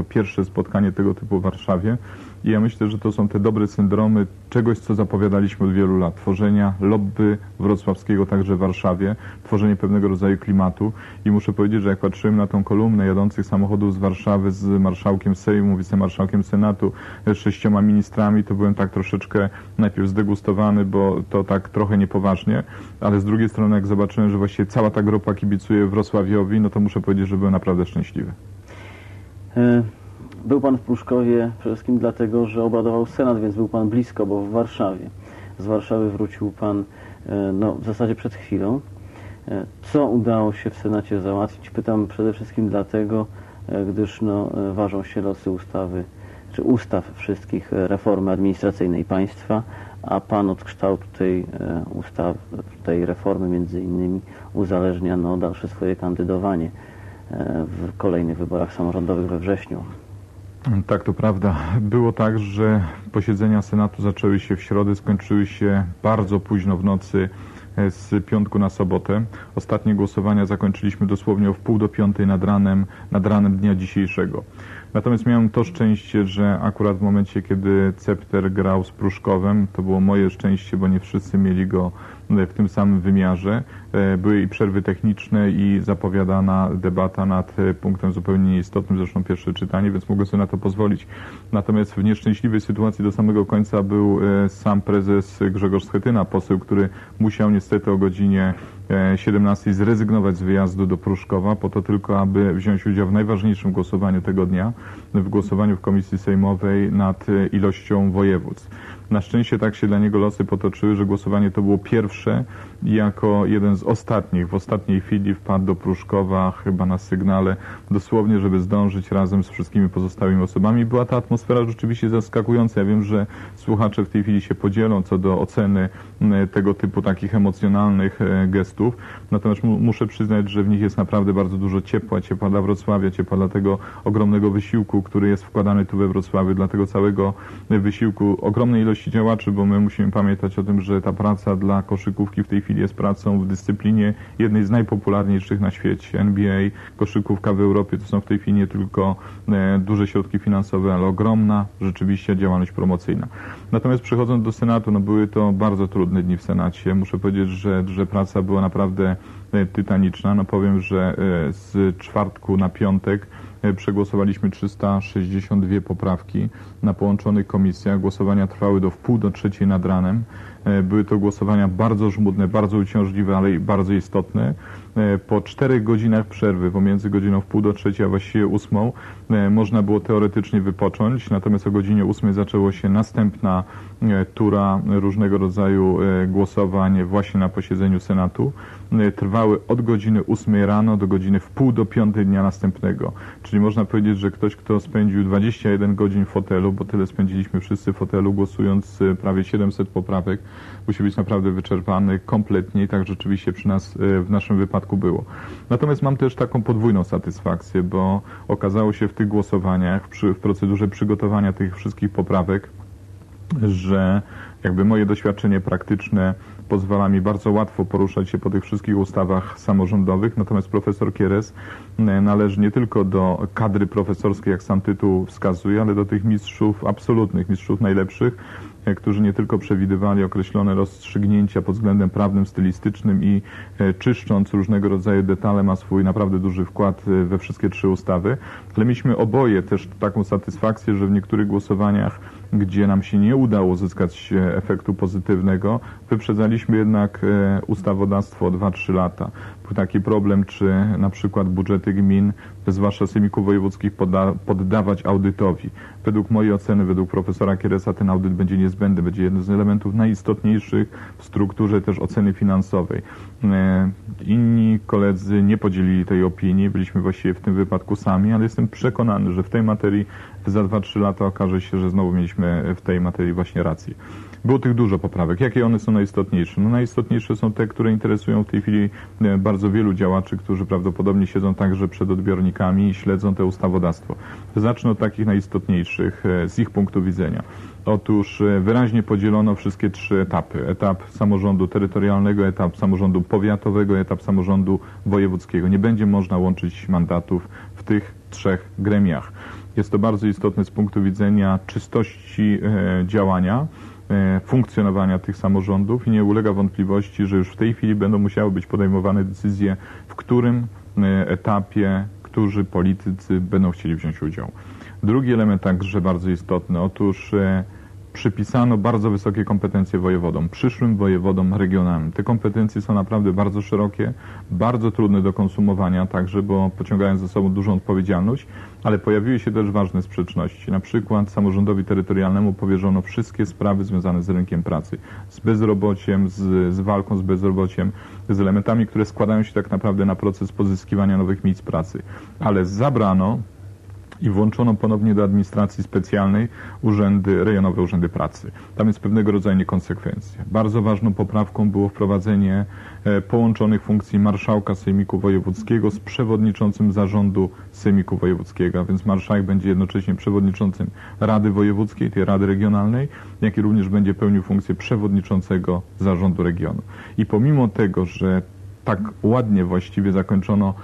To pierwsze spotkanie tego typu w Warszawie i ja myślę, że to są te dobre syndromy czegoś, co zapowiadaliśmy od wielu lat. Tworzenia lobby wrocławskiego także w Warszawie, tworzenie pewnego rodzaju klimatu i muszę powiedzieć, że jak patrzyłem na tą kolumnę jadących samochodów z Warszawy z marszałkiem Sejmu, wicemarszałkiem Senatu, z sześcioma ministrami, to byłem tak troszeczkę najpierw zdegustowany, bo to tak trochę niepoważnie, ale z drugiej strony jak zobaczyłem, że właściwie cała ta grupa kibicuje Wrocławiowi, no to muszę powiedzieć, że byłem naprawdę szczęśliwy. E, Był pan w Pruszkowie przede wszystkim dlatego, że obradował Senat, więc był pan blisko, bo w Warszawie. Z Warszawy wrócił pan e, no, w zasadzie przed chwilą. E, Co udało się w Senacie załatwić? Pytam przede wszystkim dlatego, gdyż no, ważą się losy ustawy, czy ustaw wszystkich reformy administracyjnej państwa, a pan od kształtu tej ustawy, tej reformy między innymi uzależnia no, dalsze swoje kandydowanie w kolejnych wyborach samorządowych we wrześniu. Tak, to prawda. Było tak, że posiedzenia Senatu zaczęły się w środę, skończyły się bardzo późno w nocy e, z piątku na sobotę. Ostatnie głosowania zakończyliśmy dosłownie o wpół do piątej nad ranem, nad ranem dnia dzisiejszego. Natomiast miałem to szczęście, że akurat w momencie, kiedy Cepter grał z Pruszkowem, to było moje szczęście, bo nie wszyscy mieli go w tym samym wymiarze. E, Były i przerwy techniczne i zapowiadana debata nad e, punktem zupełnie nieistotnym, zresztą pierwsze czytanie, więc mogłem sobie na to pozwolić. Natomiast w nieszczęśliwej sytuacji do samego końca był e, sam prezes Grzegorz Schetyna, poseł, który musiał niestety o godzinie e, 17 zrezygnować z wyjazdu do Pruszkowa po to tylko, aby wziąć udział w najważniejszym głosowaniu tego dnia, w głosowaniu w Komisji Sejmowej nad e, ilością województw. Na szczęście tak się dla niego losy potoczyły, że głosowanie to było pierwsze jako jeden z ostatnich, w ostatniej chwili wpadł do Pruszkowa, chyba na sygnale, dosłownie, żeby zdążyć razem z wszystkimi pozostałymi osobami. Była ta atmosfera rzeczywiście zaskakująca. Ja wiem, że słuchacze w tej chwili się podzielą co do oceny tego typu takich emocjonalnych e, gestów. Natomiast mu, muszę przyznać, że w nich jest naprawdę bardzo dużo ciepła, ciepła dla Wrocławia, ciepła dla tego ogromnego wysiłku, który jest wkładany tu we Wrocławiu, dla tego całego wysiłku, ogromnej ilości działaczy, bo my musimy pamiętać o tym, że ta praca dla koszykówki w tej chwili jest pracą w dyscyplinie jednej z najpopularniejszych na świecie. NBA, koszykówka w Europie to są w tej chwili nie tylko e, duże środki finansowe, ale ogromna rzeczywiście działalność promocyjna. Natomiast przechodząc do Senatu, no były to bardzo trudne dni w Senacie. Muszę powiedzieć, że, że praca była naprawdę e, tytaniczna. No powiem, że e, z czwartku na piątek przegłosowaliśmy 362 poprawki na połączonych komisjach. Głosowania trwały do wpół do trzeciej nad ranem. E, Były to głosowania bardzo żmudne, bardzo uciążliwe, ale i bardzo istotne. E, Po czterech godzinach przerwy, pomiędzy godziną wpół do trzeciej, a właściwie ósmą, e, można było teoretycznie wypocząć, natomiast o godzinie ósmej zaczęło się następna e, tura różnego rodzaju głosowań właśnie na posiedzeniu Senatu. Trwały od godziny ósmej rano do godziny wpół do piątej dnia następnego. Czyli można powiedzieć, że ktoś, kto spędził 21 godzin w fotelu, bo tyle spędziliśmy wszyscy w fotelu, głosując prawie 700 poprawek, musi być naprawdę wyczerpany kompletnie i tak rzeczywiście przy nas w naszym wypadku było. Natomiast mam też taką podwójną satysfakcję, bo okazało się w tych głosowaniach, przy, w procedurze przygotowania tych wszystkich poprawek, że jakby moje doświadczenie praktyczne pozwala mi bardzo łatwo poruszać się po tych wszystkich ustawach samorządowych, natomiast profesor Kieres należy nie tylko do kadry profesorskiej, jak sam tytuł wskazuje, ale do tych mistrzów absolutnych, mistrzów najlepszych, e, którzy nie tylko przewidywali określone rozstrzygnięcia pod względem prawnym, stylistycznym i e, czyszcząc różnego rodzaju detale ma swój naprawdę duży wkład e, we wszystkie trzy ustawy, ale mieliśmy oboje też taką satysfakcję, że w niektórych głosowaniach, gdzie nam się nie udało uzyskać efektu pozytywnego, wyprzedzaliśmy jednak e, ustawodawstwo o 2-3 lata. Był taki problem, czy na przykład budżety gmin, zwłaszcza sejmików wojewódzkich, podda, poddawać audytowi. Według mojej oceny, według profesora Kieresa ten audyt będzie niezbędny, będzie jednym z elementów najistotniejszych w strukturze też oceny finansowej. E, Inni koledzy nie podzielili tej opinii, byliśmy właściwie w tym wypadku sami, ale jestem przekonany, że w tej materii za 2-3 lata okaże się, że znowu mieliśmy w tej materii właśnie rację. Było tych dużo poprawek. Jakie one są najistotniejsze? No najistotniejsze są te, które interesują w tej chwili e, bardzo wielu działaczy, którzy prawdopodobnie siedzą także przed odbiornikami i śledzą te ustawodawstwo. Zacznę od takich najistotniejszych e, z ich punktu widzenia. Otóż e, wyraźnie podzielono wszystkie trzy etapy. Etap samorządu terytorialnego, etap samorządu powiatowego, etap samorządu wojewódzkiego. Nie będzie można łączyć mandatów w tych trzech gremiach. Jest to bardzo istotne z punktu widzenia czystości e, działania, e, funkcjonowania tych samorządów i nie ulega wątpliwości, że już w tej chwili będą musiały być podejmowane decyzje, w którym etapie którzy politycy będą chcieli wziąć udział. Drugi element także bardzo istotny, otóż przypisano bardzo wysokie kompetencje wojewodom, przyszłym wojewodom regionalnym. Te kompetencje są naprawdę bardzo szerokie, bardzo trudne do konsumowania także, bo pociągają ze sobą dużą odpowiedzialność, ale pojawiły się też ważne sprzeczności. Na przykład samorządowi terytorialnemu powierzono wszystkie sprawy związane z rynkiem pracy, z bezrobociem, z, z walką z bezrobociem, z elementami, które składają się tak naprawdę na proces pozyskiwania nowych miejsc pracy. Ale zabrano i włączono ponownie do administracji specjalnej urzędy, rejonowe urzędy pracy. Tam jest pewnego rodzaju niekonsekwencja. Bardzo ważną poprawką było wprowadzenie e, połączonych funkcji marszałka Sejmiku Wojewódzkiego z przewodniczącym zarządu Sejmiku Wojewódzkiego, a więc marszałek będzie jednocześnie przewodniczącym Rady Wojewódzkiej, tej Rady Regionalnej, jak i również będzie pełnił funkcję przewodniczącego zarządu regionu. I pomimo tego, że tak ładnie właściwie zakończono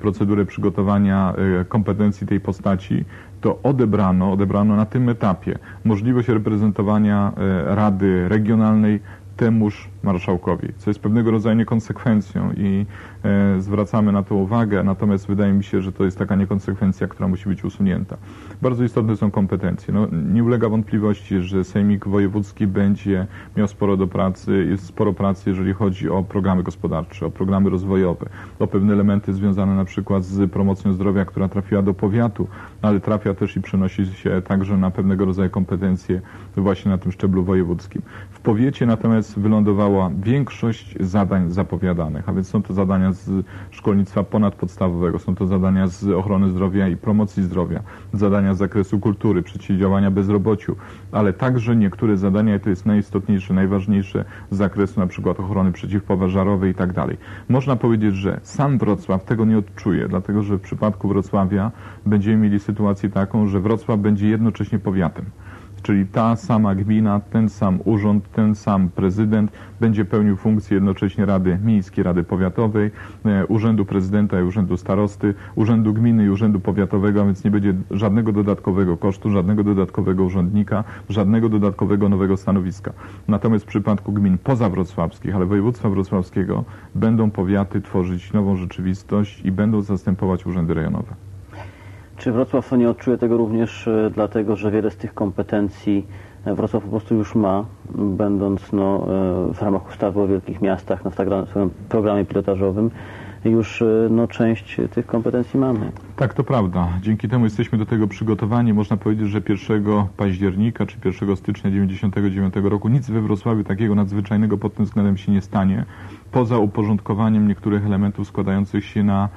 procedurę przygotowania e, kompetencji tej postaci, to odebrano, odebrano na tym etapie możliwość reprezentowania e, Rady Regionalnej temuż marszałkowi, co jest pewnego rodzaju niekonsekwencją i e, zwracamy na to uwagę, natomiast wydaje mi się, że to jest taka niekonsekwencja, która musi być usunięta. Bardzo istotne są kompetencje. No, nie ulega wątpliwości, że Sejmik Wojewódzki będzie miał sporo do pracy, jest sporo pracy, jeżeli chodzi o programy gospodarcze, o programy rozwojowe, o pewne elementy związane na przykład z promocją zdrowia, która trafiła do powiatu, ale trafia też i przenosi się także na pewnego rodzaju kompetencje właśnie na tym szczeblu wojewódzkim. W powiecie natomiast wylądowało większość zadań zapowiadanych, a więc są to zadania z szkolnictwa ponadpodstawowego, są to zadania z ochrony zdrowia i promocji zdrowia, zadania z zakresu kultury, przeciwdziałania bezrobociu, ale także niektóre zadania, i to jest najistotniejsze, najważniejsze, z zakresu na przykład ochrony przeciwpożarowej i tak dalej. Można powiedzieć, że sam Wrocław tego nie odczuje, dlatego że w przypadku Wrocławia będziemy mieli sytuację taką, że Wrocław będzie jednocześnie powiatem czyli ta sama gmina, ten sam urząd, ten sam prezydent będzie pełnił funkcję jednocześnie Rady Miejskiej, Rady Powiatowej, e, Urzędu Prezydenta i Urzędu Starosty, Urzędu Gminy i Urzędu Powiatowego, a więc nie będzie żadnego dodatkowego kosztu, żadnego dodatkowego urzędnika, żadnego dodatkowego nowego stanowiska. Natomiast w przypadku gmin pozawrocławskich, ale województwa wrocławskiego będą powiaty tworzyć nową rzeczywistość i będą zastępować urzędy rejonowe. Czy Wrocław nie odczuje tego również e, dlatego, że wiele z tych kompetencji e, Wrocław po prostu już ma, będąc no, e, w ramach ustawy o wielkich miastach, no, w tak zwanym programie pilotażowym, już no, część tych kompetencji mamy. Tak, to prawda. Dzięki temu jesteśmy do tego przygotowani. Można powiedzieć, że 1 października czy 1 stycznia 1999 roku nic we Wrocławiu takiego nadzwyczajnego pod tym względem się nie stanie, poza uporządkowaniem niektórych elementów składających się na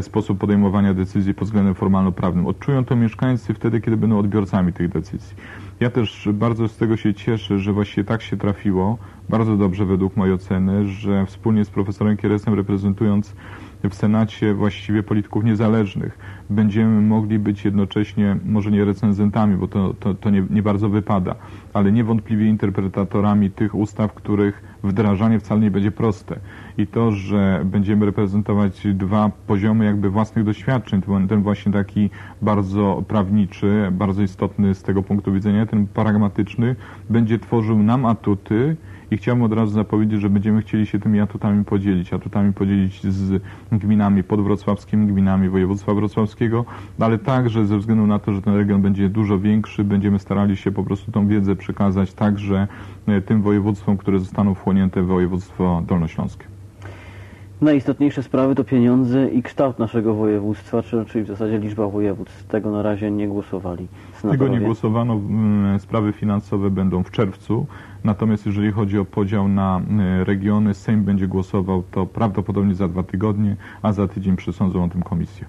sposób podejmowania decyzji pod względem formalno-prawnym. Odczują to mieszkańcy wtedy, kiedy będą odbiorcami tych decyzji. Ja też bardzo z tego się cieszę, że właściwie tak się trafiło, bardzo dobrze według mojej oceny, że wspólnie z profesorem Kieresem reprezentując w Senacie właściwie polityków niezależnych. Będziemy mogli być jednocześnie, może nie recenzentami, bo to, to, to nie, nie bardzo wypada, ale niewątpliwie interpretatorami tych ustaw, których wdrażanie wcale nie będzie proste. I to, że będziemy reprezentować dwa poziomy jakby własnych doświadczeń, ten właśnie taki bardzo prawniczy, bardzo istotny z tego punktu widzenia, ten pragmatyczny, będzie tworzył nam atuty, i chciałbym od razu zapowiedzieć, że będziemy chcieli się tymi atutami podzielić. Atutami podzielić z gminami podwrocławskimi, gminami województwa wrocławskiego, ale także ze względu na to, że ten region będzie dużo większy, będziemy starali się po prostu tą wiedzę przekazać także e, tym województwom, które zostaną wchłonięte w województwo dolnośląskie. Najistotniejsze sprawy to pieniądze i kształt naszego województwa, czyli w zasadzie liczba województw. Tego na razie nie głosowali. Tego nie głosowano. Mm, sprawy finansowe będą w czerwcu. Natomiast jeżeli chodzi o podział na y, regiony, Sejm będzie głosował to prawdopodobnie za dwa tygodnie, a za tydzień przesądzą o tym komisję.